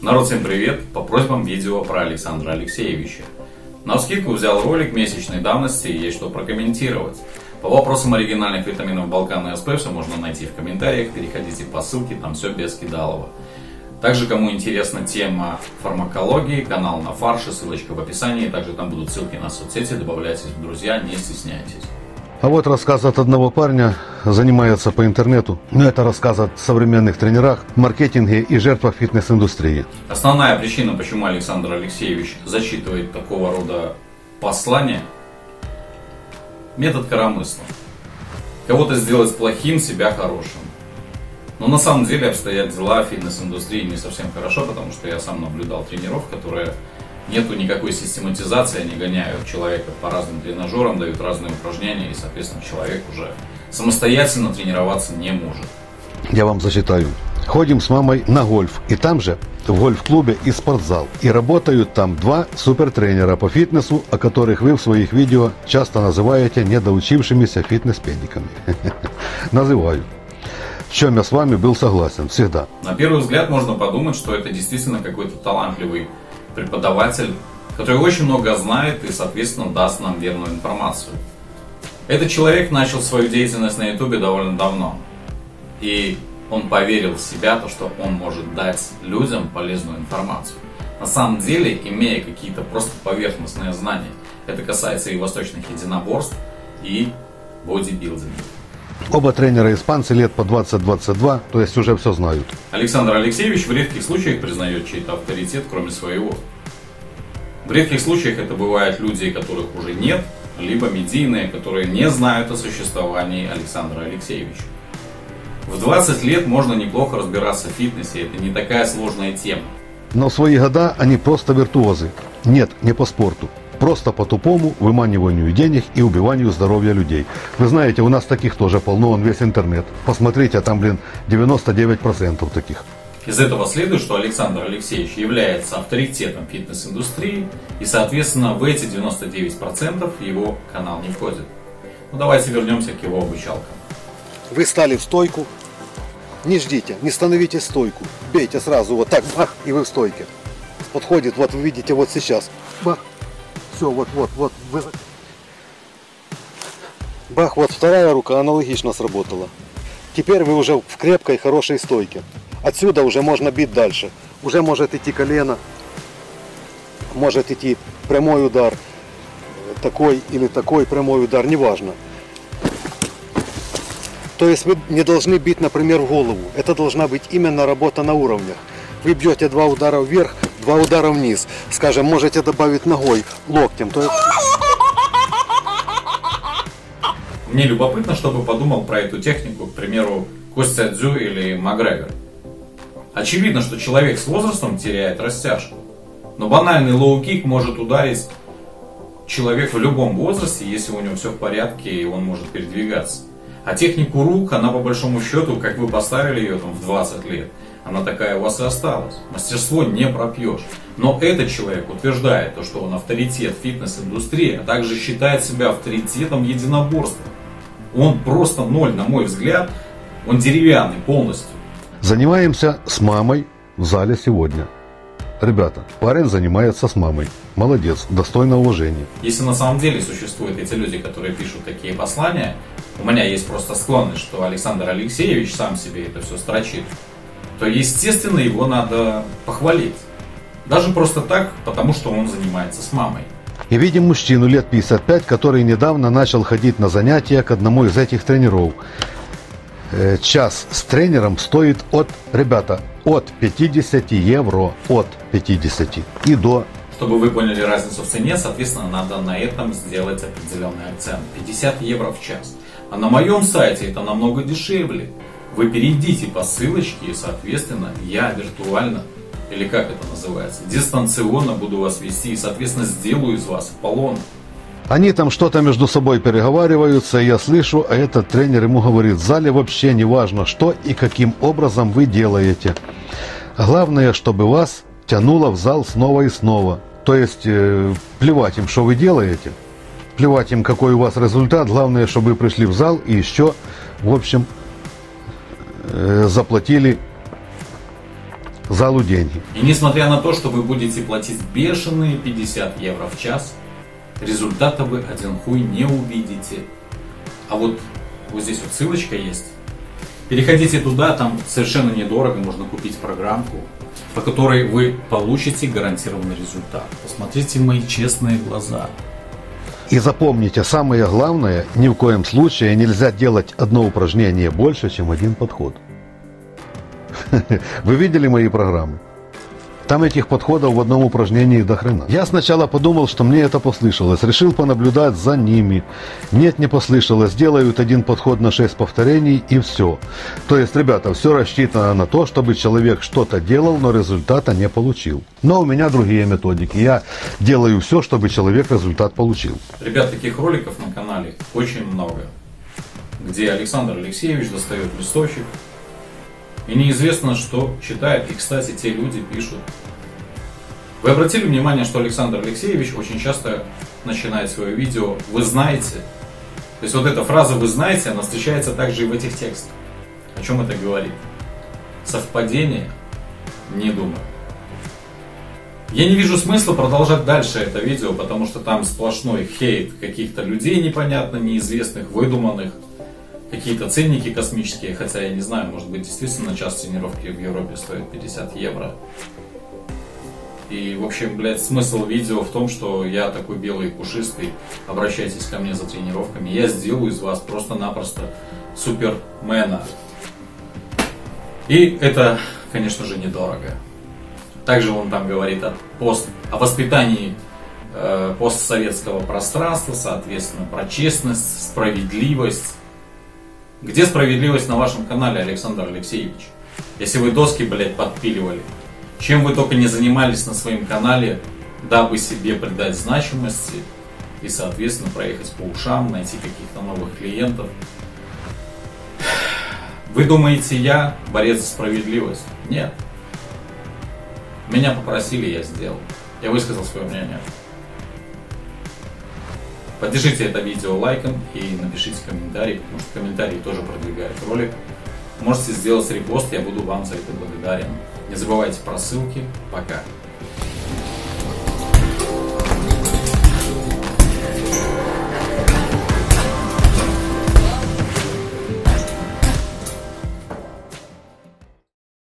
Народ, всем привет! По просьбам видео про Александра Алексеевича. На скидку взял ролик месячной давности и есть что прокомментировать. По вопросам оригинальных витаминов Балкана и СП все можно найти в комментариях, переходите по ссылке, там все без кидалова. Также, кому интересна тема фармакологии, канал на фарше, ссылочка в описании, также там будут ссылки на соцсети, добавляйтесь в друзья, не стесняйтесь. А вот рассказ от одного парня, занимается по интернету. Но это рассказ о современных тренерах, маркетинге и жертвах фитнес-индустрии. Основная причина, почему Александр Алексеевич зачитывает такого рода послания, метод коромысла. Кого-то сделать плохим, себя хорошим. Но на самом деле обстоят дела в фитнес-индустрии не совсем хорошо, потому что я сам наблюдал тренеров, которые нету никакой систематизации, они гоняют человека по разным тренажерам, дают разные упражнения, и, соответственно, человек уже самостоятельно тренироваться не может. Я вам зачитаю. Ходим с мамой на гольф, и там же в гольф-клубе и спортзал. И работают там два супертренера по фитнесу, о которых вы в своих видео часто называете недоучившимися фитнес-педиками. Называю. В чем я с вами был согласен всегда. На первый взгляд можно подумать, что это действительно какой-то талантливый преподаватель, который очень много знает и, соответственно, даст нам верную информацию. Этот человек начал свою деятельность на ютубе довольно давно. И он поверил в себя, то, что он может дать людям полезную информацию. На самом деле, имея какие-то просто поверхностные знания, это касается и восточных единоборств, и бодибилдинга. Оба тренера испанцы лет по 20-22, то есть уже все знают. Александр Алексеевич в редких случаях признает чей-то авторитет, кроме своего. В редких случаях это бывают люди, которых уже нет, либо медийные, которые не знают о существовании Александра Алексеевича. В 20 лет можно неплохо разбираться в фитнесе, это не такая сложная тема. Но в свои года они просто виртуозы. Нет, не по спорту. Просто по тупому выманиванию денег и убиванию здоровья людей. Вы знаете, у нас таких тоже полно, он весь интернет. Посмотрите, а там, блин, 99% таких. Из этого следует, что Александр Алексеевич является авторитетом фитнес-индустрии, и, соответственно, в эти 99% его канал не входит. Ну, давайте вернемся к его обучалкам. Вы стали в стойку, не ждите, не становитесь стойку, бейте сразу вот так, бах, и вы в стойке. Подходит, вот вы видите вот сейчас, бах, все, вот, вот, вот. Вы... Бах, вот вторая рука аналогично сработала. Теперь вы уже в крепкой, хорошей стойке. Отсюда уже можно бить дальше. Уже может идти колено, может идти прямой удар, такой или такой прямой удар, неважно. То есть вы не должны бить, например, в голову. Это должна быть именно работа на уровнях. Вы бьете два удара вверх, два удара вниз. Скажем, можете добавить ногой, локтем. То. Мне любопытно, что бы подумал про эту технику, к примеру, Костя Цзю или Макгрегор. Очевидно, что человек с возрастом теряет растяжку. Но банальный лоу-кик может ударить человек в любом возрасте, если у него все в порядке и он может передвигаться. А технику рук, она по большому счету, как вы поставили ее там в 20 лет, она такая у вас и осталась. Мастерство не пропьешь. Но этот человек утверждает, то, что он авторитет фитнес-индустрии, а также считает себя авторитетом единоборства. Он просто ноль, на мой взгляд, он деревянный полностью. Занимаемся с мамой в зале сегодня. Ребята, парень занимается с мамой. Молодец, достойно уважения. Если на самом деле существуют эти люди, которые пишут такие послания, у меня есть просто склонность, что Александр Алексеевич сам себе это все строчит то, естественно, его надо похвалить. Даже просто так, потому что он занимается с мамой. И видим мужчину лет 55, который недавно начал ходить на занятия к одному из этих тренеров. Э, час с тренером стоит от, ребята, от 50 евро, от 50 и до. Чтобы вы поняли разницу в цене, соответственно, надо на этом сделать определенный акцент. 50 евро в час. А на моем сайте это намного дешевле. Вы перейдите по ссылочке и, соответственно, я виртуально, или как это называется, дистанционно буду вас вести и, соответственно, сделаю из вас Аполлон. Они там что-то между собой переговариваются, я слышу, а этот тренер ему говорит, в зале вообще не важно, что и каким образом вы делаете. Главное, чтобы вас тянуло в зал снова и снова. То есть, э, плевать им, что вы делаете, плевать им, какой у вас результат, главное, чтобы вы пришли в зал и еще, в общем, Э, заплатили залу деньги. И несмотря на то, что вы будете платить бешеные 50 евро в час, результата вы один хуй не увидите. А вот вот здесь вот ссылочка есть. Переходите туда, там совершенно недорого можно купить программку, по которой вы получите гарантированный результат. Посмотрите в мои честные глаза. И запомните, самое главное, ни в коем случае нельзя делать одно упражнение больше, чем один подход. Вы видели мои программы? Там этих подходов в одном упражнении до хрена. Я сначала подумал, что мне это послышалось. Решил понаблюдать за ними. Нет, не послышалось. Делают один подход на 6 повторений и все. То есть, ребята, все рассчитано на то, чтобы человек что-то делал, но результата не получил. Но у меня другие методики. Я делаю все, чтобы человек результат получил. Ребят, таких роликов на канале очень много. Где Александр Алексеевич достает листочек, и неизвестно, что читает. И, кстати, те люди пишут. Вы обратили внимание, что Александр Алексеевич очень часто начинает свое видео «Вы знаете». То есть вот эта фраза «Вы знаете», она встречается также и в этих текстах. О чем это говорит? Совпадение? Не думаю. Я не вижу смысла продолжать дальше это видео, потому что там сплошной хейт каких-то людей непонятно, неизвестных, выдуманных какие-то ценники космические, хотя я не знаю, может быть действительно час тренировки в Европе стоит 50 евро. И, в общем, блядь, смысл видео в том, что я такой белый пушистый, обращайтесь ко мне за тренировками, я сделаю из вас просто-напросто супермена. И это, конечно же, недорого. Также он там говорит о, пост, о воспитании э, постсоветского пространства, соответственно, про честность, справедливость, где справедливость на вашем канале, Александр Алексеевич? Если вы доски, блядь, подпиливали. Чем вы только не занимались на своем канале, дабы себе придать значимости и, соответственно, проехать по ушам, найти каких-то новых клиентов. Вы думаете, я борец за справедливость? Нет. Меня попросили, я сделал. Я высказал свое мнение. Поддержите это видео лайком и напишите комментарий, потому что комментарии тоже продвигают ролик. Можете сделать репост, я буду вам за это благодарен. Не забывайте про ссылки. Пока.